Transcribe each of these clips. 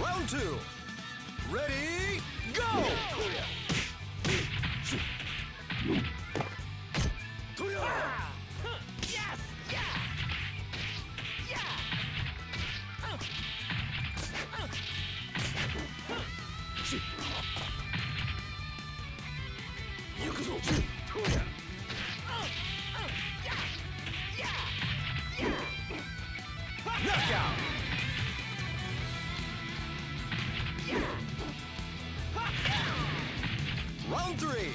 Round two. Ready, go! とや 行くぞ とや Knockout! Round three.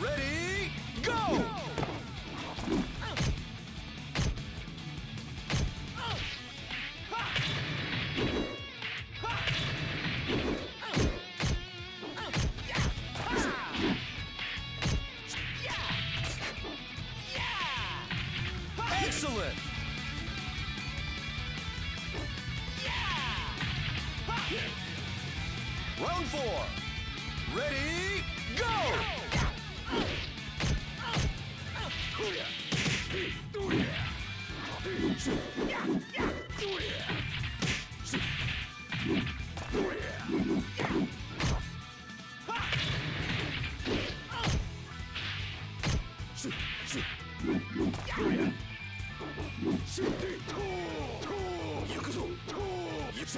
Ready, go! Excellent! Round four. Ready, go!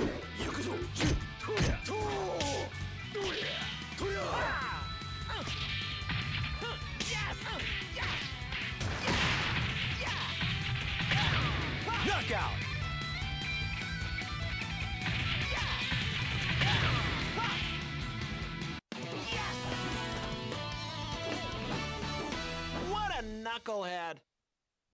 と Knockout! What a knucklehead!